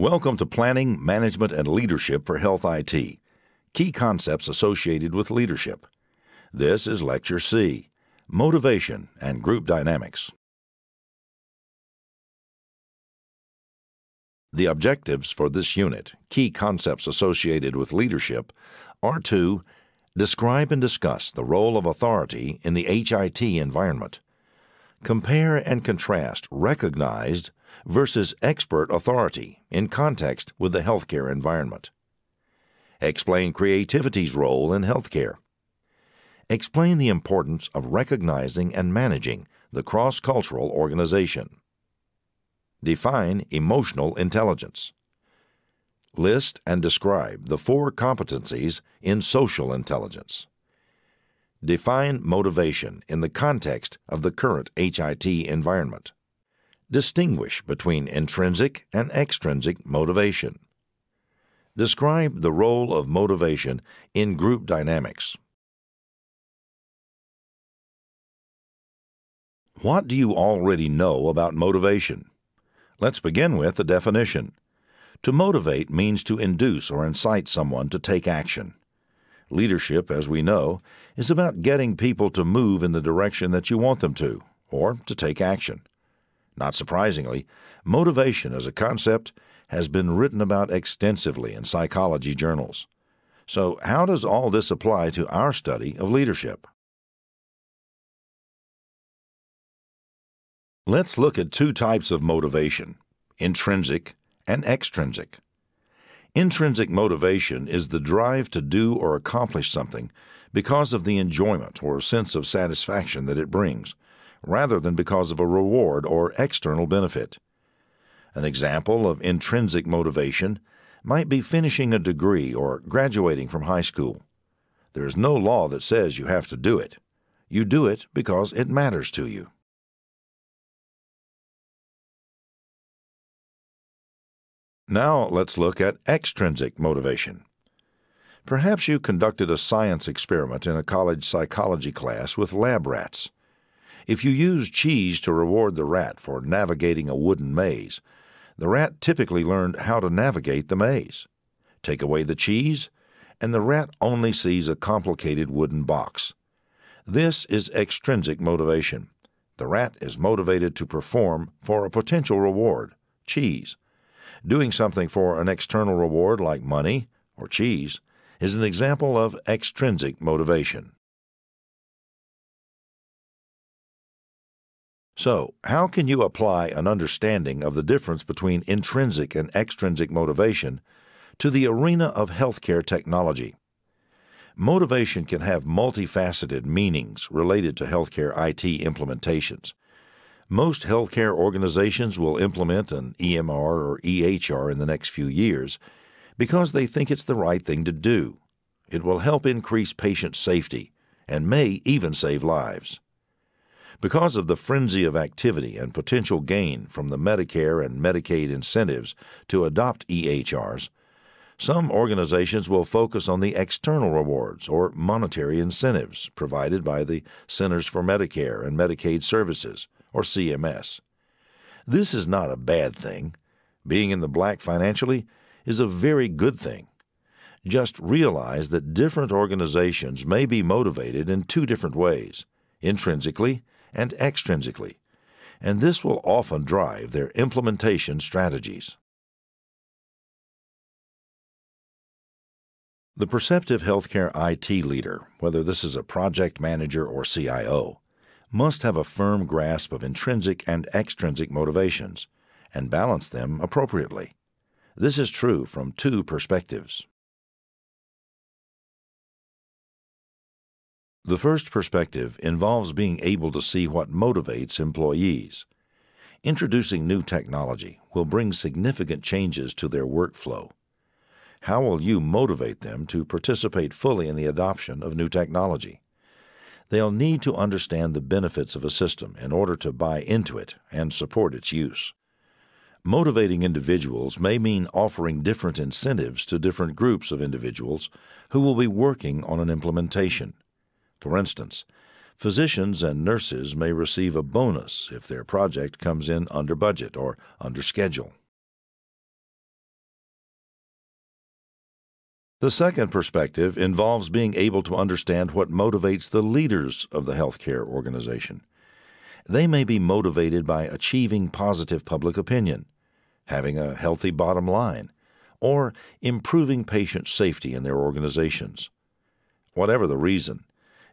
Welcome to Planning, Management, and Leadership for Health IT Key Concepts Associated with Leadership. This is Lecture C Motivation and Group Dynamics. The objectives for this unit, Key Concepts Associated with Leadership, are to describe and discuss the role of authority in the HIT environment, compare and contrast recognized versus expert authority in context with the healthcare environment. Explain creativity's role in healthcare. Explain the importance of recognizing and managing the cross cultural organization. Define emotional intelligence. List and describe the four competencies in social intelligence. Define motivation in the context of the current HIT environment. Distinguish between intrinsic and extrinsic motivation. Describe the role of motivation in group dynamics. What do you already know about motivation? Let's begin with the definition. To motivate means to induce or incite someone to take action. Leadership, as we know, is about getting people to move in the direction that you want them to, or to take action. Not surprisingly, motivation as a concept has been written about extensively in psychology journals. So, how does all this apply to our study of leadership? Let's look at two types of motivation intrinsic and extrinsic. Intrinsic motivation is the drive to do or accomplish something because of the enjoyment or sense of satisfaction that it brings rather than because of a reward or external benefit. An example of intrinsic motivation might be finishing a degree or graduating from high school. There is no law that says you have to do it. You do it because it matters to you. Now let's look at extrinsic motivation. Perhaps you conducted a science experiment in a college psychology class with lab rats. If you use cheese to reward the rat for navigating a wooden maze, the rat typically learned how to navigate the maze. Take away the cheese, and the rat only sees a complicated wooden box. This is extrinsic motivation. The rat is motivated to perform for a potential reward, cheese. Doing something for an external reward like money or cheese is an example of extrinsic motivation. So, how can you apply an understanding of the difference between intrinsic and extrinsic motivation to the arena of healthcare technology? Motivation can have multifaceted meanings related to healthcare IT implementations. Most healthcare organizations will implement an EMR or EHR in the next few years because they think it's the right thing to do. It will help increase patient safety and may even save lives. Because of the frenzy of activity and potential gain from the Medicare and Medicaid incentives to adopt EHRs, some organizations will focus on the external rewards or monetary incentives provided by the Centers for Medicare and Medicaid Services, or CMS. This is not a bad thing. Being in the black financially is a very good thing. Just realize that different organizations may be motivated in two different ways intrinsically and extrinsically, and this will often drive their implementation strategies. The perceptive healthcare IT leader, whether this is a project manager or CIO, must have a firm grasp of intrinsic and extrinsic motivations and balance them appropriately. This is true from two perspectives. The first perspective involves being able to see what motivates employees. Introducing new technology will bring significant changes to their workflow. How will you motivate them to participate fully in the adoption of new technology? They'll need to understand the benefits of a system in order to buy into it and support its use. Motivating individuals may mean offering different incentives to different groups of individuals who will be working on an implementation. For instance, physicians and nurses may receive a bonus if their project comes in under budget or under schedule. The second perspective involves being able to understand what motivates the leaders of the healthcare organization. They may be motivated by achieving positive public opinion, having a healthy bottom line, or improving patient safety in their organizations. Whatever the reason,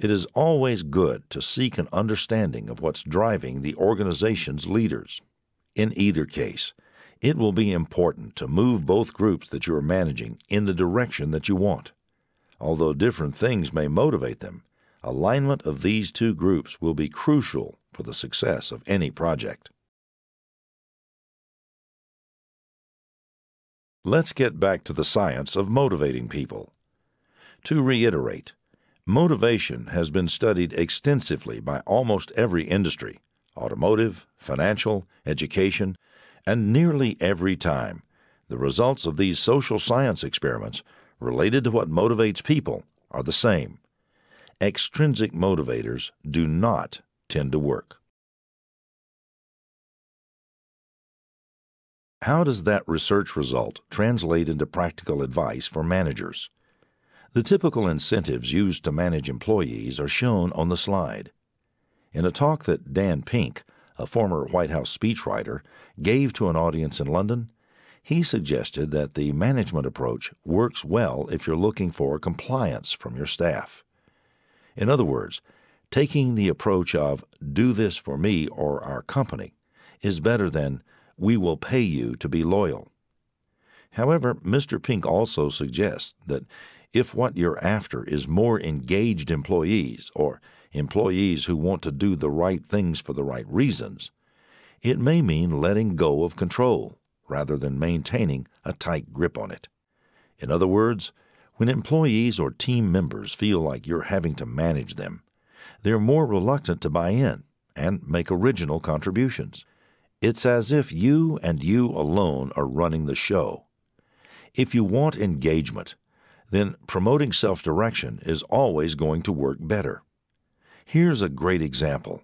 it is always good to seek an understanding of what's driving the organization's leaders. In either case, it will be important to move both groups that you are managing in the direction that you want. Although different things may motivate them, alignment of these two groups will be crucial for the success of any project. Let's get back to the science of motivating people. To reiterate, motivation has been studied extensively by almost every industry automotive, financial, education, and nearly every time, the results of these social science experiments related to what motivates people are the same. Extrinsic motivators do not tend to work. How does that research result translate into practical advice for managers? The typical incentives used to manage employees are shown on the slide. In a talk that Dan Pink, a former White House speechwriter, gave to an audience in London, he suggested that the management approach works well if you're looking for compliance from your staff. In other words, taking the approach of do this for me or our company is better than we will pay you to be loyal. However, Mr. Pink also suggests that if what you're after is more engaged employees or employees who want to do the right things for the right reasons, it may mean letting go of control rather than maintaining a tight grip on it. In other words, when employees or team members feel like you're having to manage them, they're more reluctant to buy in and make original contributions. It's as if you and you alone are running the show. If you want engagement, then promoting self direction is always going to work better. Here's a great example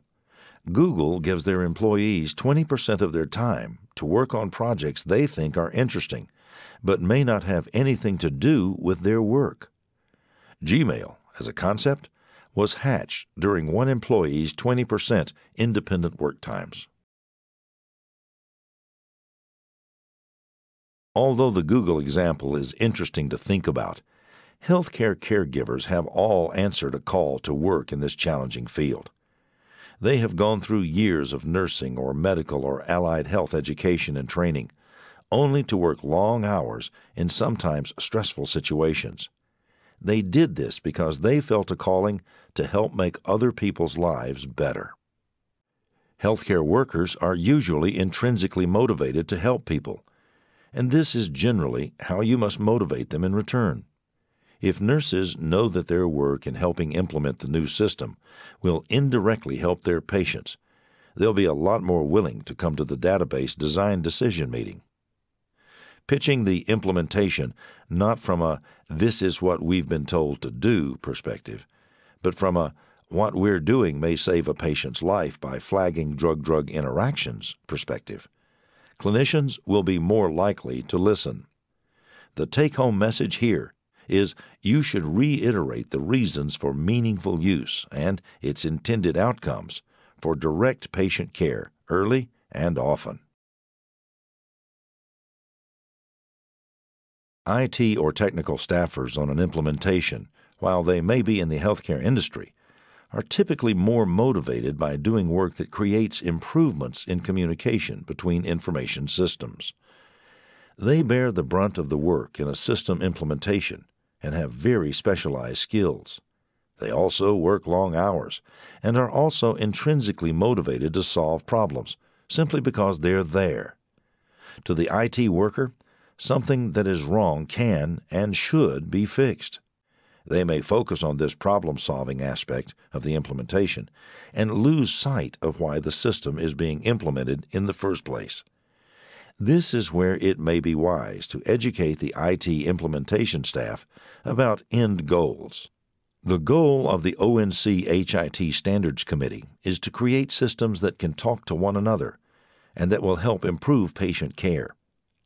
Google gives their employees 20% of their time to work on projects they think are interesting, but may not have anything to do with their work. Gmail, as a concept, was hatched during one employee's 20% independent work times. Although the Google example is interesting to think about, healthcare caregivers have all answered a call to work in this challenging field. They have gone through years of nursing or medical or allied health education and training, only to work long hours in sometimes stressful situations. They did this because they felt a calling to help make other people's lives better. Healthcare workers are usually intrinsically motivated to help people, and this is generally how you must motivate them in return. If nurses know that their work in helping implement the new system will indirectly help their patients, they'll be a lot more willing to come to the database design decision meeting. Pitching the implementation not from a this is what we've been told to do perspective, but from a what we're doing may save a patient's life by flagging drug drug interactions perspective. Clinicians will be more likely to listen. The take home message here is you should reiterate the reasons for meaningful use and its intended outcomes for direct patient care early and often. IT or technical staffers on an implementation, while they may be in the healthcare industry, are typically more motivated by doing work that creates improvements in communication between information systems. They bear the brunt of the work in a system implementation and have very specialized skills. They also work long hours and are also intrinsically motivated to solve problems simply because they're there. To the IT worker, something that is wrong can and should be fixed. They may focus on this problem solving aspect of the implementation and lose sight of why the system is being implemented in the first place. This is where it may be wise to educate the IT implementation staff about end goals. The goal of the ONC HIT Standards Committee is to create systems that can talk to one another and that will help improve patient care.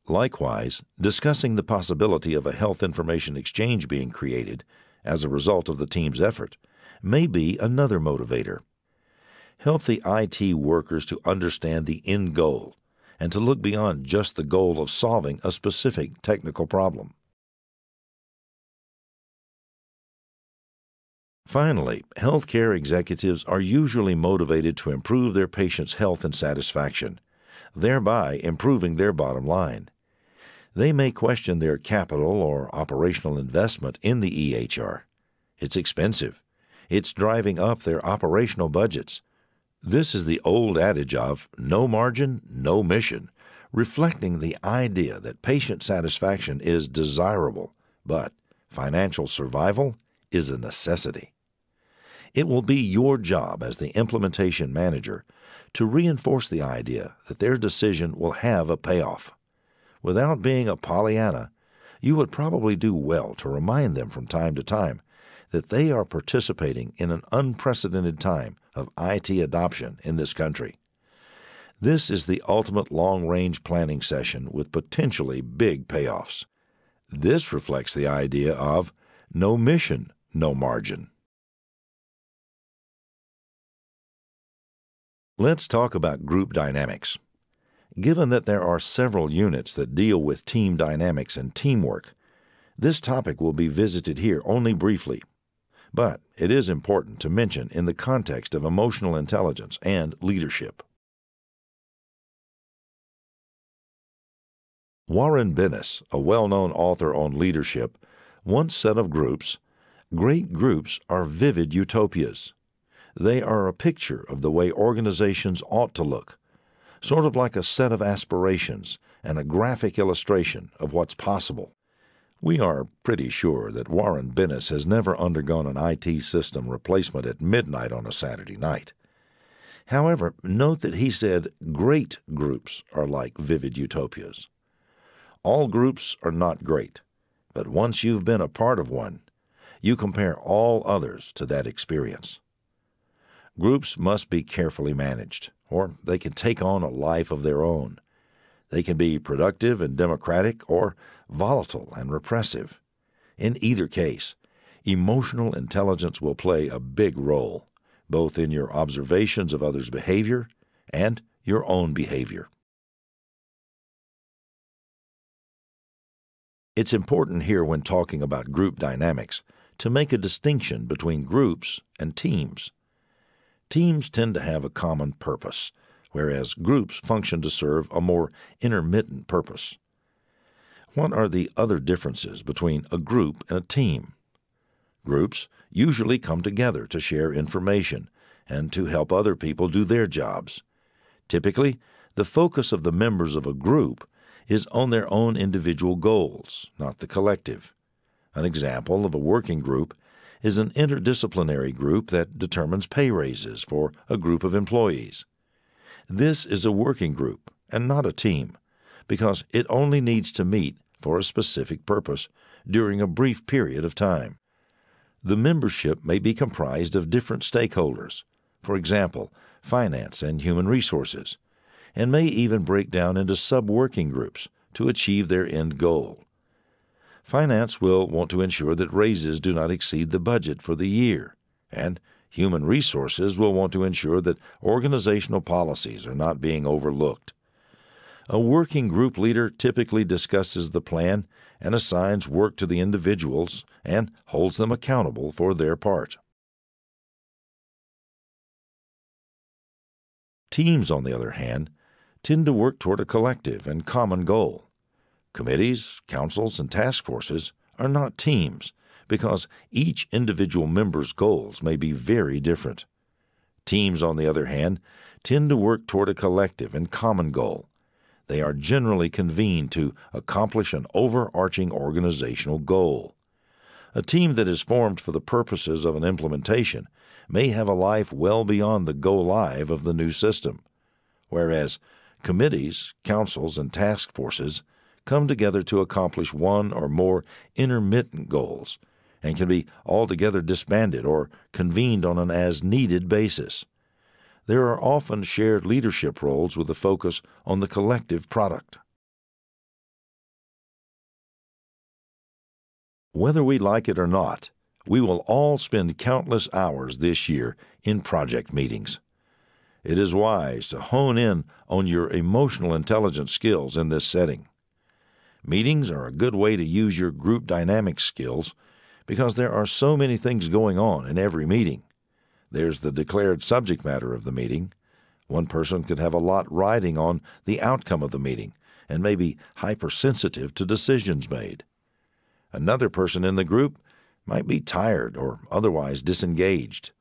Likewise, discussing the possibility of a health information exchange being created as a result of the team's effort may be another motivator. Help the IT workers to understand the end goal and to look beyond just the goal of solving a specific technical problem. Finally, healthcare executives are usually motivated to improve their patients' health and satisfaction, thereby improving their bottom line. They may question their capital or operational investment in the EHR. It's expensive. It's driving up their operational budgets. This is the old adage of no margin, no mission, reflecting the idea that patient satisfaction is desirable, but financial survival is a necessity. It will be your job as the implementation manager to reinforce the idea that their decision will have a payoff. Without being a Pollyanna, you would probably do well to remind them from time to time that they are participating in an unprecedented time of IT adoption in this country. This is the ultimate long range planning session with potentially big payoffs. This reflects the idea of no mission, no margin. Let's talk about group dynamics. Given that there are several units that deal with team dynamics and teamwork, this topic will be visited here only briefly. But it is important to mention in the context of emotional intelligence and leadership. Warren Bennis, a well known author on leadership, once said of groups Great groups are vivid utopias. They are a picture of the way organizations ought to look sort of like a set of aspirations and a graphic illustration of what's possible. We are pretty sure that Warren Bennis has never undergone an IT system replacement at midnight on a Saturday night. However, note that he said great groups are like vivid utopias. All groups are not great, but once you've been a part of one, you compare all others to that experience. Groups must be carefully managed or they can take on a life of their own. They can be productive and democratic or volatile and repressive. In either case, emotional intelligence will play a big role, both in your observations of others' behavior and your own behavior. It's important here when talking about group dynamics to make a distinction between groups and teams. Teams tend to have a common purpose, whereas groups function to serve a more intermittent purpose. What are the other differences between a group and a team? Groups usually come together to share information and to help other people do their jobs. Typically, the focus of the members of a group is on their own individual goals, not the collective. An example of a working group is an interdisciplinary group that determines pay raises for a group of employees. This is a working group and not a team because it only needs to meet for a specific purpose during a brief period of time. The membership may be comprised of different stakeholders, for example, finance and human resources, and may even break down into sub working groups to achieve their end goal. Finance will want to ensure that raises do not exceed the budget for the year, and Human Resources will want to ensure that organizational policies are not being overlooked. A working group leader typically discusses the plan and assigns work to the individuals and holds them accountable for their part. Teams, on the other hand, tend to work toward a collective and common goal. Committees, councils, and task forces are not teams because each individual member's goals may be very different. Teams, on the other hand, tend to work toward a collective and common goal. They are generally convened to accomplish an overarching organizational goal. A team that is formed for the purposes of an implementation may have a life well beyond the go live of the new system, whereas committees, councils, and task forces come together to accomplish one or more intermittent goals and can be altogether disbanded or convened on an as needed basis. There are often shared leadership roles with a focus on the collective product. Whether we like it or not, we will all spend countless hours this year in project meetings. It is wise to hone in on your emotional intelligence skills in this setting. Meetings are a good way to use your group dynamics skills because there are so many things going on in every meeting. There's the declared subject matter of the meeting. One person could have a lot riding on the outcome of the meeting and may be hypersensitive to decisions made. Another person in the group might be tired or otherwise disengaged.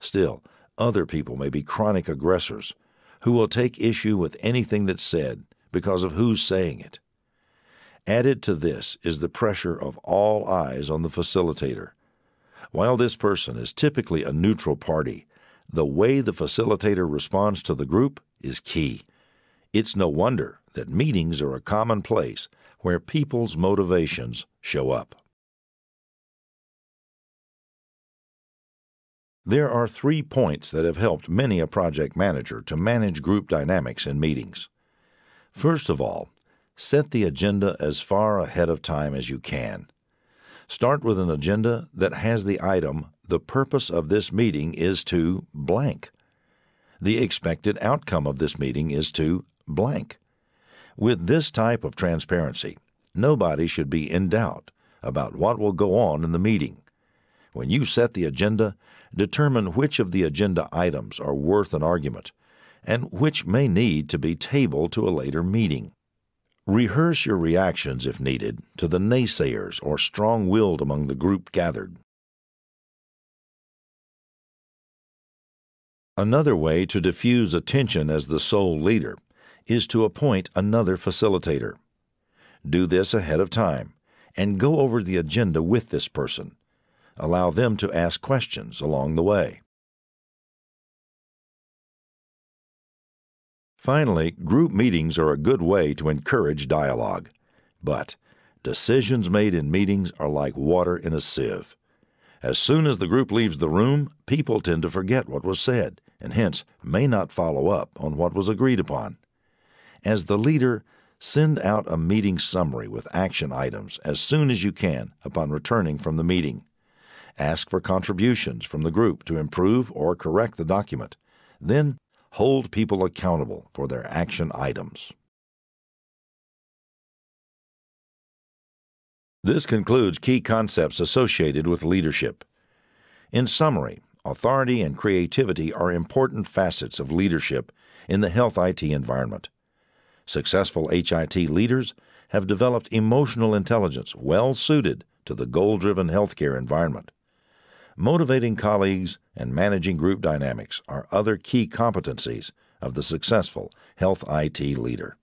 Still, other people may be chronic aggressors who will take issue with anything that's said because of who's saying it. Added to this is the pressure of all eyes on the facilitator. While this person is typically a neutral party, the way the facilitator responds to the group is key. It's no wonder that meetings are a common place where people's motivations show up. There are three points that have helped many a project manager to manage group dynamics in meetings. First of all, set the agenda as far ahead of time as you can. Start with an agenda that has the item, The purpose of this meeting is to blank. The expected outcome of this meeting is to blank. With this type of transparency, nobody should be in doubt about what will go on in the meeting. When you set the agenda, determine which of the agenda items are worth an argument and which may need to be tabled to a later meeting. Rehearse your reactions, if needed, to the naysayers or strong willed among the group gathered. Another way to diffuse attention as the sole leader is to appoint another facilitator. Do this ahead of time and go over the agenda with this person allow them to ask questions along the way. Finally, group meetings are a good way to encourage dialogue. But decisions made in meetings are like water in a sieve. As soon as the group leaves the room, people tend to forget what was said and hence may not follow up on what was agreed upon. As the leader, send out a meeting summary with action items as soon as you can upon returning from the meeting. Ask for contributions from the group to improve or correct the document. Then hold people accountable for their action items. This concludes key concepts associated with leadership. In summary, authority and creativity are important facets of leadership in the health IT environment. Successful HIT leaders have developed emotional intelligence well suited to the goal driven healthcare environment. Motivating colleagues and managing group dynamics are other key competencies of the successful health IT leader.